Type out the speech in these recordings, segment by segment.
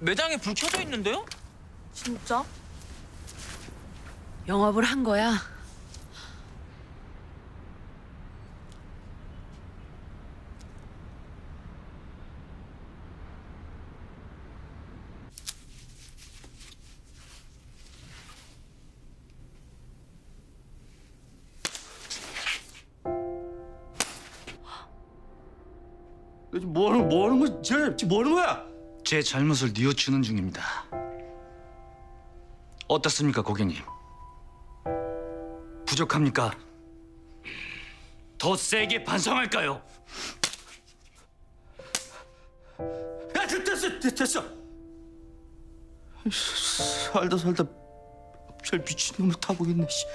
매장에 불 켜져 있는데요? 진짜? 영업을 한 거야. 너 지금 뭐 하는 뭐 하는 거야? 쟤 지금 뭐 하는 거야? 제 잘못을 뉘우치는 중입니다. 어떻습니까, 고객님? 부족합니까? 더 세게 반성할까요? 야 됐- 됐어 됐- 됐어. 살다 살다 별 미친 놈을 타보겠네. 씨.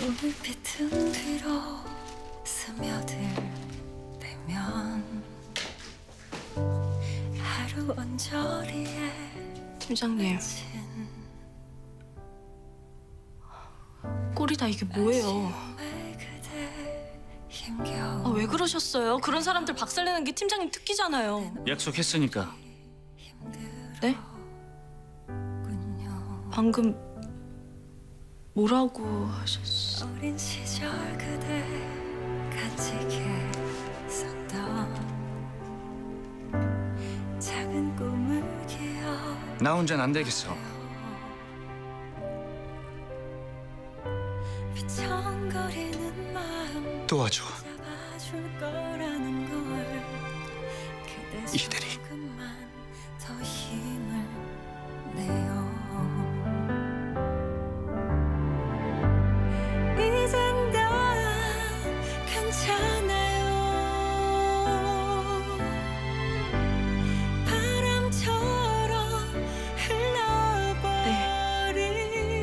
씨. 빛은 뒤로 스며들 때면 하루 언저리에 팀장님, 친 꼴이다 이게 뭐예요? 아, 왜 그러셨어요? 그런 사람들 박살내는 게 팀장님 특기잖아요. 약속했으니까 네? 방금 뭐라고 하셨어? 어린 시절 그대 간직했었던 작은 꿈을 기억 나 혼자는 안 되겠어. 비청거리는 마음 도와줘. 잡아줄 거라는 걸 그대 이대리.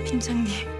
팀장님.